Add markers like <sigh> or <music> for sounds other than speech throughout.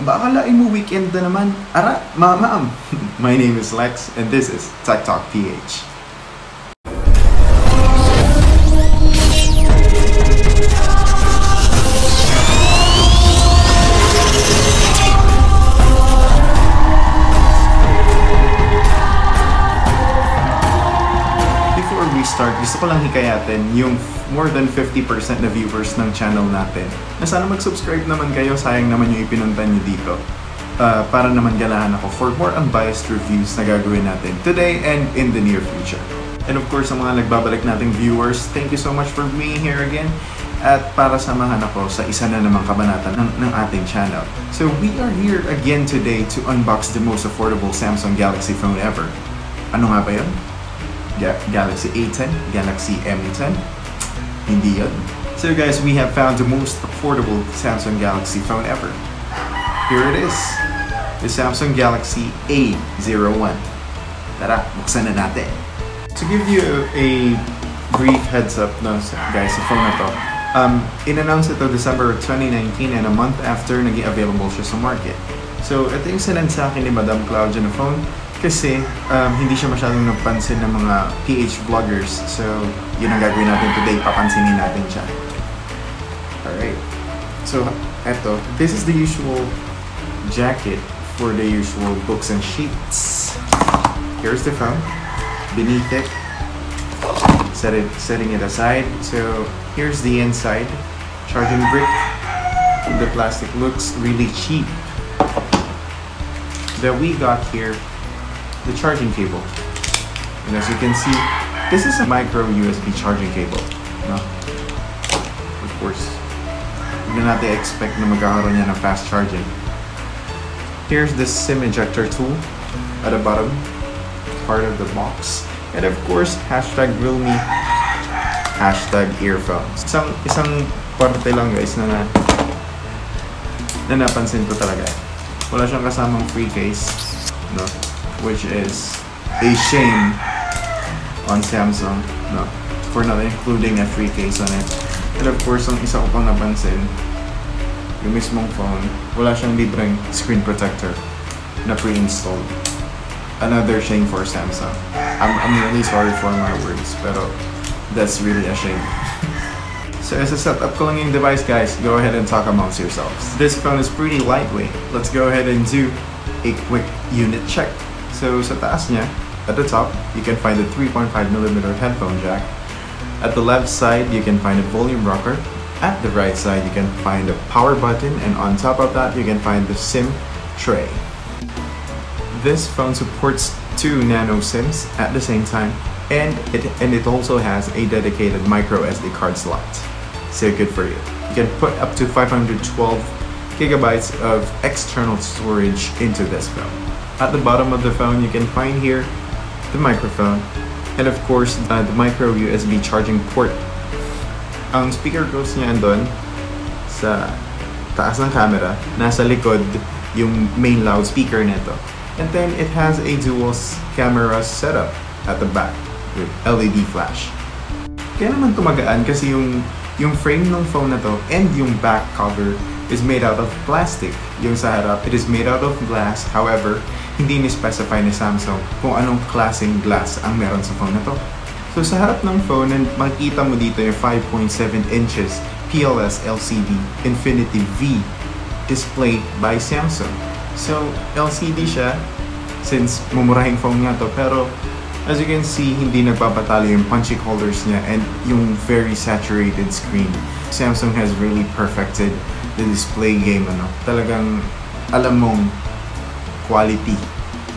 Aba, akalain mo weekend na naman. Ara, ma'am. <laughs> My name is Lex and this is Tech Talk PH. Start, gusto ko lang hikayatin yung more than 50% na viewers ng channel natin na sana mag-subscribe naman kayo, sayang naman yung ipinunta nyo dito. Uh, para naman galahan ako for more unbiased reviews na gagawin natin today and in the near future. And of course, sa mga nagbabalik nating viewers, thank you so much for being here again at para samahan ako sa isa na namang kabanata ng, ng ating channel. So we are here again today to unbox the most affordable Samsung Galaxy phone ever. Ano nga ba yun? Ga- Galaxy A10, Galaxy M10. Hindi yun. So guys, we have found the most affordable Samsung Galaxy phone ever. Here it is. The Samsung Galaxy A01. Tara, buksan na natin. To give you a brief heads up no, guys, sa phone na um, in-announce ito December 2019 and a month after naging available siya sa market. So, ito yung sinend sa akin ni Madam Claudia na phone kasi um, hindi siya masyadong napansin ng mga PH vloggers. So, yun ang gagawin natin today. Papansinin natin siya. Alright. So, eto. This is the usual jacket for the usual books and sheets. Here's the phone. Beneath it, set it, setting it aside. So, here's the inside. Charging brick. The plastic looks really cheap. That we got here the charging cable. And as you can see, this is a micro USB charging cable. No? Of course, hindi na natin expect na magkakaroon niya ng fast charging. Here's the SIM ejector tool at the bottom part of the box. And of course, hashtag Realme, hashtag earphones. Isang, isang parte lang guys na, na, na napansin ko talaga. Wala siyang kasamang free case. No? Which is a shame on Samsung no, for not including a free case on it. And of course, ang isa ko pang napansin, yung mismong phone, wala siyang libreng screen protector na pre-installed. Another shame for Samsung. I'm, I'm really sorry for my words, pero that's really a shame. So as a setup yung device guys, go ahead and talk amongst yourselves. This phone is pretty lightweight. Let's go ahead and do a quick unit check. So sa taas niya, at the top, you can find the 3.5mm headphone jack. At the left side, you can find a volume rocker. At the right side, you can find a power button and on top of that, you can find the SIM tray. This phone supports two nano SIMs at the same time and it, and it also has a dedicated micro SD card slot. So good for you. You can put up to 512 gigabytes of external storage into this phone. At the bottom of the phone, you can find here the microphone and of course uh, the micro USB charging port. Ang speaker goes niya andun sa taas ng camera, nasa likod yung main loudspeaker nito. And then it has a dual camera setup at the back with LED flash. Kaya naman tumagaan kasi yung yung frame ng phone na to and yung back cover is made out of plastic. Yung sa harap, it is made out of glass. However, hindi ni-specify ni Samsung kung anong klaseng glass ang meron sa phone na to. So sa harap ng phone, makikita mo dito yung 5.7 inches PLS LCD Infinity V display by Samsung. So LCD siya since mumurahing phone nga to pero as you can see, hindi nagpapatalo yung punchy colors niya and yung very saturated screen. Samsung has really perfected the display game. Ano. Talagang alam mong quality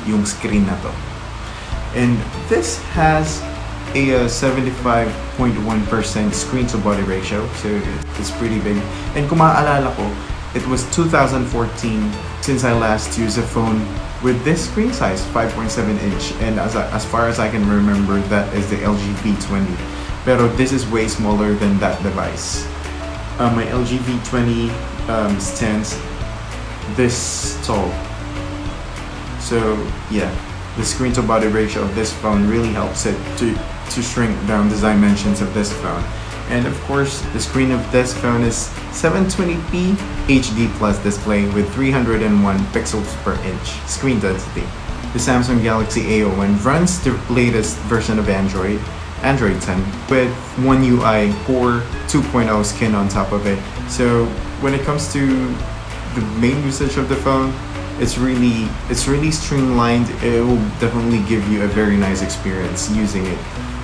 yung screen na to. And this has a uh, 75.1% screen to body ratio, so it's pretty big. And kung maaalala ko, it was 2014 since I last used a phone with this screen size, 5.7 inch. And as, I, as far as I can remember, that is the LG V20. Pero this is way smaller than that device. Uh, my LG V20 um, stands this tall. So yeah, the screen to body ratio of this phone really helps it to, to shrink down the dimensions of this phone. And of course, the screen of this phone is 720p HD plus display with 301 pixels per inch screen density. The Samsung Galaxy A01 runs the latest version of Android, Android 10, with One UI Core 2.0 skin on top of it. So when it comes to the main usage of the phone, it's really it's really streamlined. It will definitely give you a very nice experience using it.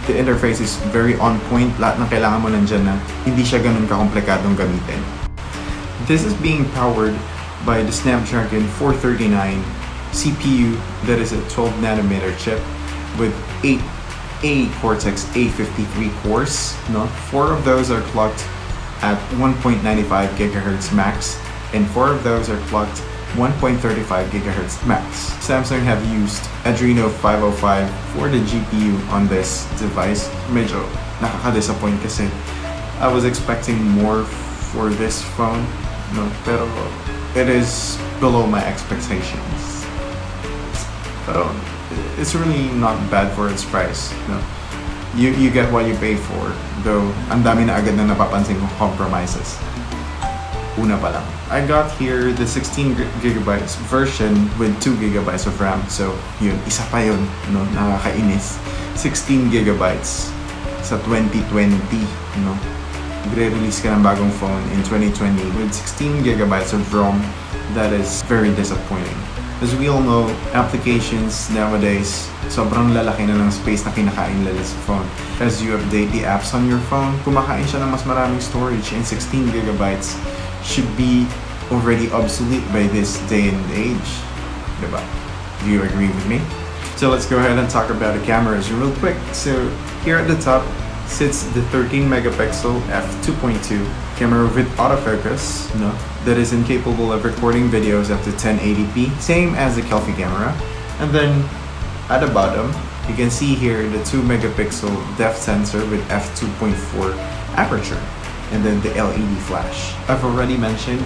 The interface is very on point. Lahat ng kailangan mo nandyan na hindi siya ganun kakomplikadong gamitin. This is being powered by the Snapdragon 439 CPU that is a 12 nanometer chip with 8 A Cortex A53 cores. No, four of those are clocked at 1.95 gigahertz max, and four of those are clocked 1.35 gigahertz max. Samsung have used Adreno 505 for the GPU on this device. Medyo nakaka-disappoint kasi I was expecting more for this phone, no, pero it is below my expectations. Pero it's really not bad for its price, no. You, you get what you pay for, though ang dami na agad na napapansin kong compromises una pa lang. I got here the 16 gigabytes version with 2 gigabytes of RAM. So, yun, isa pa yun, no, nakakainis. 16 gigabytes sa 2020, no. Gre-release ka ng bagong phone in 2020 with 16 gigabytes of ROM. That is very disappointing. As we all know, applications nowadays, sobrang lalaki na ng space na kinakain nila sa phone. As you update the apps on your phone, kumakain siya ng mas maraming storage and 16 gigabytes should be already obsolete by this day and age. Do you agree with me? So let's go ahead and talk about the cameras real quick. So here at the top sits the 13 megapixel f2.2 camera with autofocus no, that is incapable of recording videos up to 1080p, same as the selfie camera. And then at the bottom, you can see here the 2 megapixel depth sensor with f2.4 aperture and then the LED flash. I've already mentioned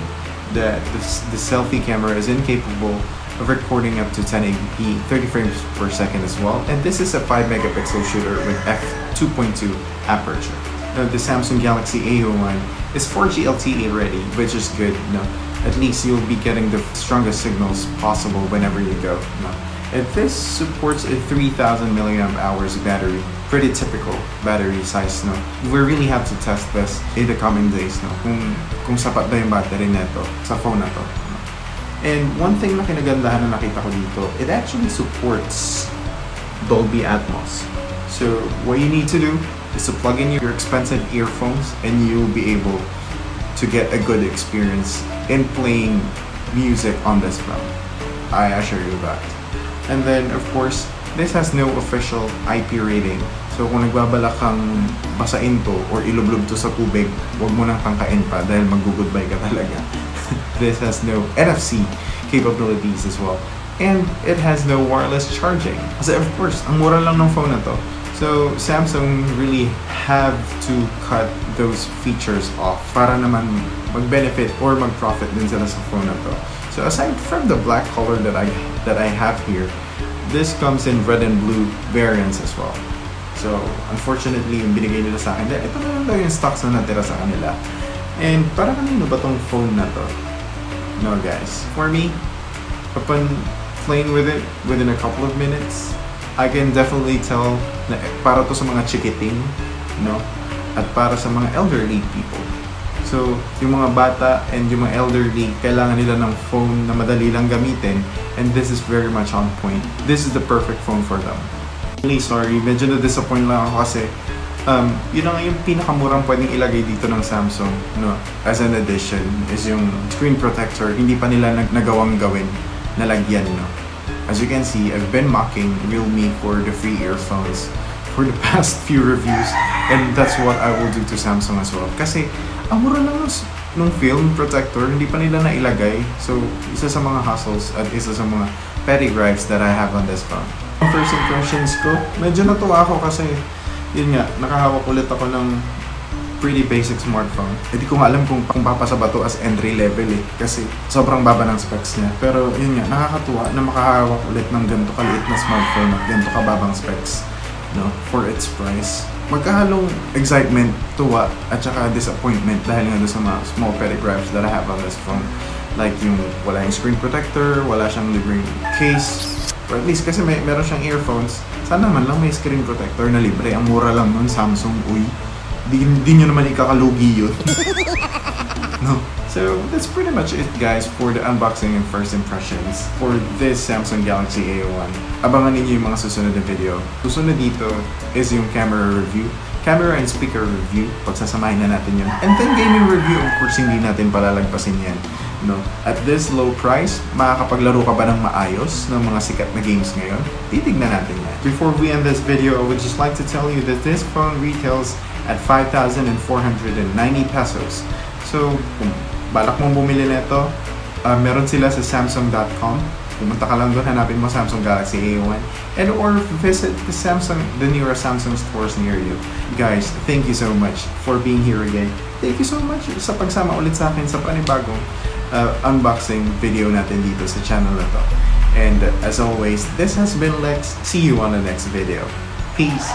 that this, the selfie camera is incapable of recording up to 1080p 30 frames per second as well and this is a 5 megapixel shooter with f2.2 aperture. Now the Samsung Galaxy A01 is 4G LTE ready which is good. Know, at least you'll be getting the strongest signals possible whenever you go. You. And this supports a 3000 milliamp hours battery pretty typical battery size, no? We really have to test this in the coming days, no? Kung, kung sapat ba yung battery neto sa phone na to. No? And one thing na kinagandahan na nakita ko dito, it actually supports Dolby Atmos. So what you need to do is to plug in your expensive earphones and you'll be able to get a good experience in playing music on this phone. I assure you that. And then, of course, this has no official IP rating. So kung nagbabala kang basain to or ilublob to sa tubig, huwag mo nang tangkain pa dahil mag-goodbye ka talaga. <laughs> this has no NFC capabilities as well. And it has no wireless charging. Kasi of course, ang mura lang ng phone na to. So Samsung really have to cut those features off para naman mag-benefit or mag-profit din sila sa phone na to. So aside from the black color that I that I have here, this comes in red and blue variants as well. So, unfortunately, yung binigay nila sa akin, ito na lang daw yung stocks na natira sa kanila. And para kanino ba tong phone na to? No guys, for me, upon playing with it within a couple of minutes, I can definitely tell na para to sa mga chikiting, no? At para sa mga elderly people. So, yung mga bata and yung mga elderly, kailangan nila ng phone na madali lang gamitin and this is very much on point. This is the perfect phone for them. Sorry, medyo na-disappoint lang ako kasi um, yun ang yung pinakamurang pwedeng ilagay dito ng Samsung no, as an addition is yung screen protector. Hindi pa nila nag nagawang gawin na lagyan. No? As you can see, I've been mocking Realme for the free earphones for the <laughs> past few reviews and that's what I will do to Samsung as well. Kasi ang mura lang nung film protector, hindi pa nila nailagay. So, isa sa mga hassles at isa sa mga petty gripes that I have on this phone. First impressions ko, medyo natuwa ako kasi yun nga, nakahawak ulit ako ng pretty basic smartphone. Hindi ko nga alam kung, kung papasa ba to as entry level eh. Kasi sobrang baba ng specs niya. Pero yun nga, nakakatuwa na makahawak ulit ng ganito kaliit na smartphone at ganito kababang specs no, for its price. magkahalong excitement, tuwa, at saka disappointment dahil nga sa mga small petty gripes that I have on this phone. Like yung wala yung screen protector, wala siyang libreng case, or at least kasi may, meron siyang earphones, sana man lang may screen protector na libre. Ang mura lang nun, Samsung, uy. Di, di nyo naman ikakalugi yun. <laughs> no? So, that's pretty much it guys for the unboxing and first impressions for this Samsung Galaxy A01. Abangan ninyo yung mga susunod na video. Susunod dito is yung camera review, camera and speaker review, pagsasamahin na natin yun. And then gaming review, of course, hindi natin palalagpasin yan. No? At this low price, makakapaglaro ka ba ng maayos ng mga sikat na games ngayon? Titignan natin yan. Before we end this video, I would just like to tell you that this phone retails at 5,490 pesos. So, kung balak mong bumili nito, uh, meron sila sa samsung.com. Pumunta ka lang doon, hanapin mo Samsung Galaxy A01 and or visit the Samsung, the nearest Samsung stores near you. Guys, thank you so much for being here again. Thank you so much sa pagsama ulit sa akin sa panibagong uh, unboxing video natin dito sa channel na to. And as always, this has been Lex. See you on the next video. Peace!